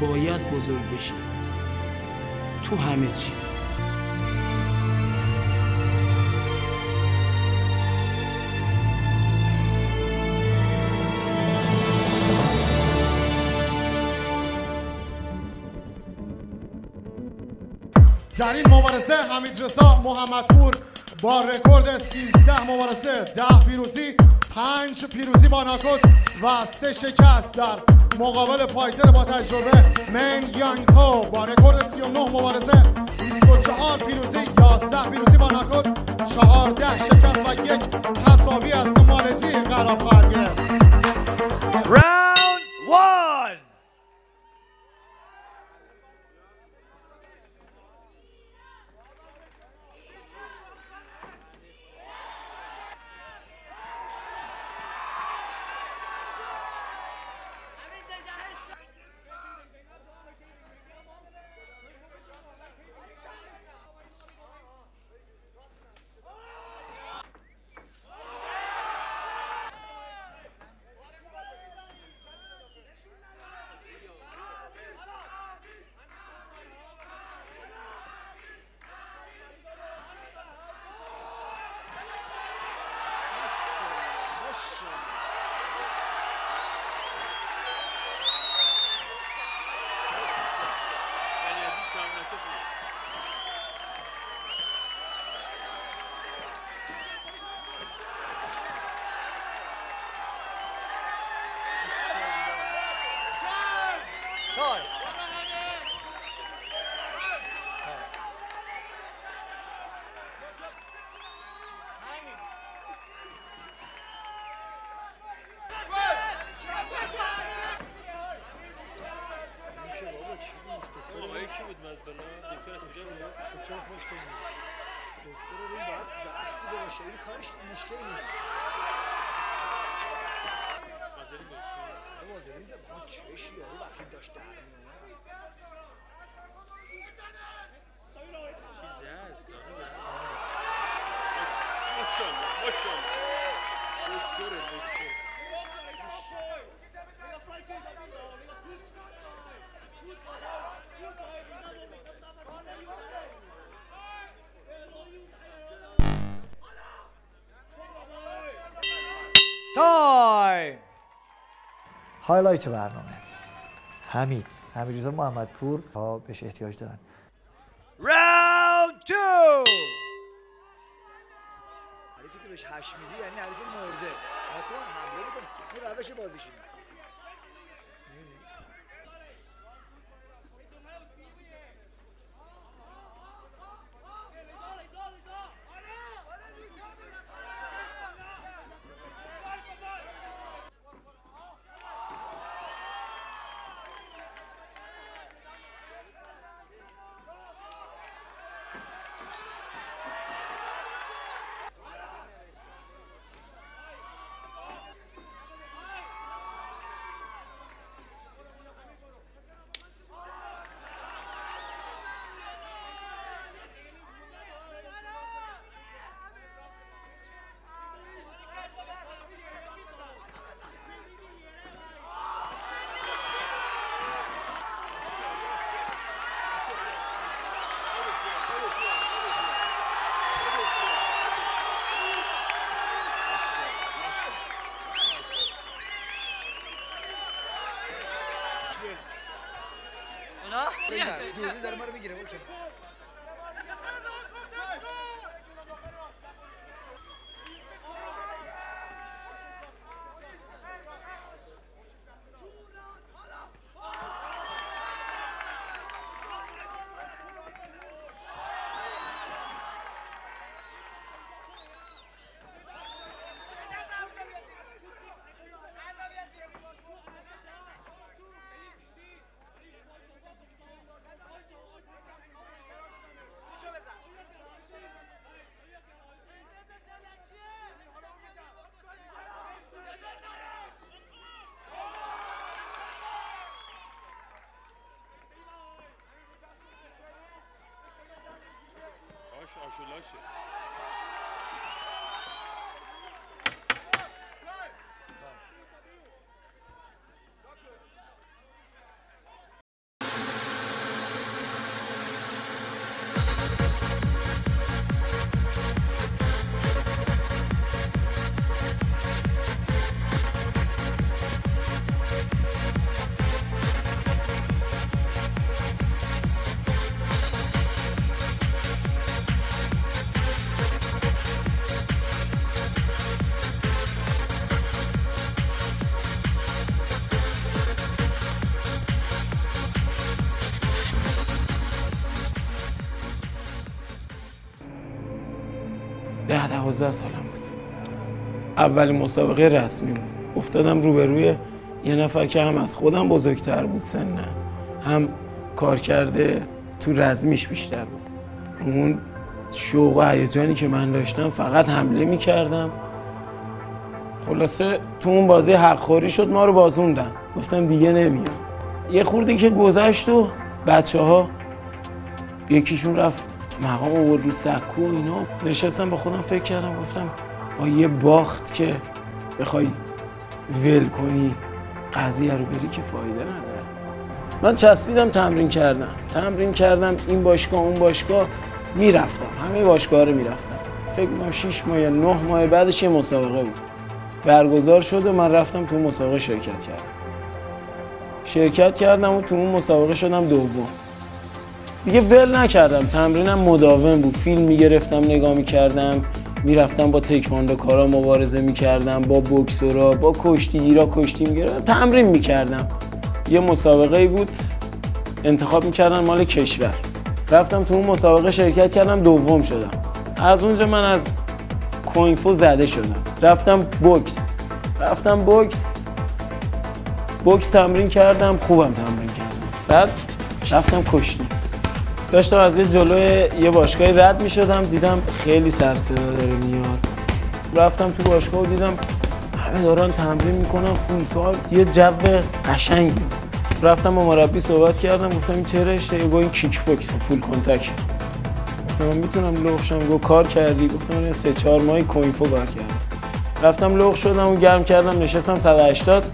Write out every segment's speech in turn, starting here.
باید بزرگ بشی. تو همه چی. در این مبارزه حمید رسا محمدپور با رکورد 13 مبارزه 10 پیروزی 5 پیروزی با ناکوت و 3 شکست در مقابل فایتر با تجربه من یانگ هو. با رکورد 39 مبارزه 24 پیروزی 11 پیروزی با ناکوت 14 شکست و یک تصاوی از مالزی قرار خواهد گرفت. آقا یکی بود مد دکتر از کجا بود چرا خوش دکتر رو باید زخم دیده باشه این کارش مشکلی نیست باشه وازلین دیگه با چش یارو وقتی داشت در میومد چی زد highlight برنامه. حمید. حمیدرضا محمدپور ها بهش احتیاج دارن. Round two. حریفی که بهش هش میدی یعنی حریف مرده. نکن حمله میکن این روش بازیشونه I should like it. آشولاشه دوازده سالم بود. اولین مسابقه رسمی بود. افتادم روبروی یه نفر که هم از خودم بزرگتر بود سنه هم کار کرده تو رزمیش بیشتر بود. اون شوق و هیجانی که من داشتم فقط حمله می‌کردم. خلاصه تو اون بازی حقخوری شد ما رو بازوندن. گفتم دیگه نمیام. یه خوردی که گذشت و بچه ها یکیشون رفت مقام آورد رو سکو و اینا. نشستم با خودم فکر کردم گفتم با یه باخت که بخوای ول کنی قضیه رو بری که فایده نداره. من چسبیدم تمرین کردم. تمرین کردم این باشگاه اون باشگاه می‌رفتم. همه باشگاه رو می‌رفتم. فکر می‌کنم 6 ماه یا 9 ماه بعدش یه مسابقه بود. برگزار شد و من رفتم تو مسابقه شرکت کردم. شرکت کردم و تو اون مسابقه شدم دوم. دیگه ول نکردم. تمرینم مداوم بود. فیلم می‌گرفتم نگاه می‌کردم. می‌رفتم با تکواندو کارا مبارزه می‌کردم با بکسورا با کشتیگیرا کشتی می‌گرفتم. تمرین می‌کردم. یه مسابقه ای بود. انتخاب می‌کردن مال کشور. رفتم تو اون مسابقه شرکت کردم دوم شدم. از اونجا من از کوینفو زده شدم. رفتم بوکس. رفتم بوکس. بوکس تمرین کردم خوبم تمرین کردم. بعد رفتم کشتی. داشتم از یه جلوی یه باشگاهی رد می شدم دیدم خیلی سر صدا داره میاد. رفتم تو باشگاه و دیدم همه دارن تمرین می‌کنن فولتال یه جو قشنگی. رفتم با مربی صحبت کردم گفتم این چه رشته این کیک بوکس full contact گفتم می‌تونم ملحق شم گفت کار کردی؟ گفتم من سه چهار ماهی کونگ فو کار کردم رفتم لغ شدم و گرم کردم نشستم 180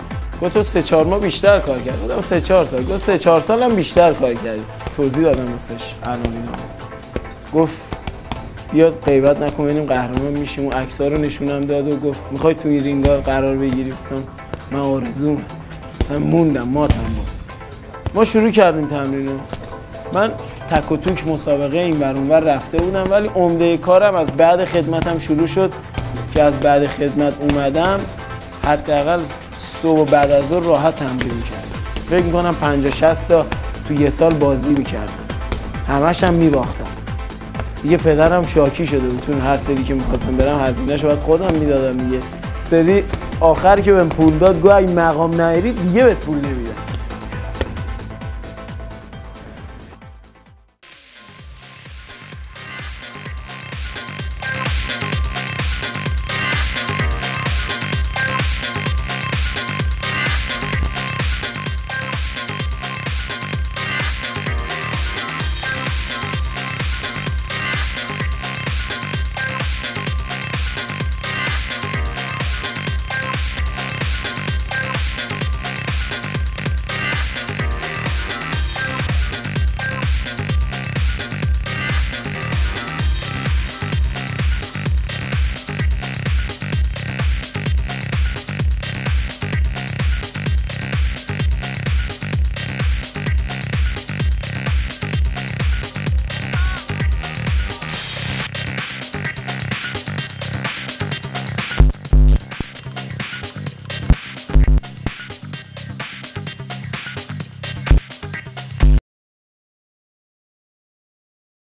گفت سه چهار ماه بیشتر کار کردی. گفتم سه چهار سال. گفت سه چهار سالم بیشتر کار کردی. توضیح دادم واسش الان اینا. گفت بیاد غیبت نکن ببینیم قهرمان میشیم. و عکس‌ها رو نشونم داد و گفت می‌خوای تو این رینگا قرار بگیری؟ گفتم من آرزومه مثلا موندم ماتم بود. ما شروع کردیم تمرین رو. من تک و توک مسابقه این ور اونور رفته بودم ولی عمده کارم از بعد خدمتم شروع شد که از بعد خدمت اومدم. حداقل صبح و بعد از ظهر راحت تمرین می‌کردم فکر می‌کنم 50 60 تا تو یه سال بازی می‌کردم. همش هم میباختم. دیگه پدرم شاکی شده بود. چون هر سری که می‌خواستم برم هزینه‌شو باید خودم می‌دادم دیگه. سری آخر که بهم پول داد گویا اگه مقام نهری دیگه بهت پول نمیدم.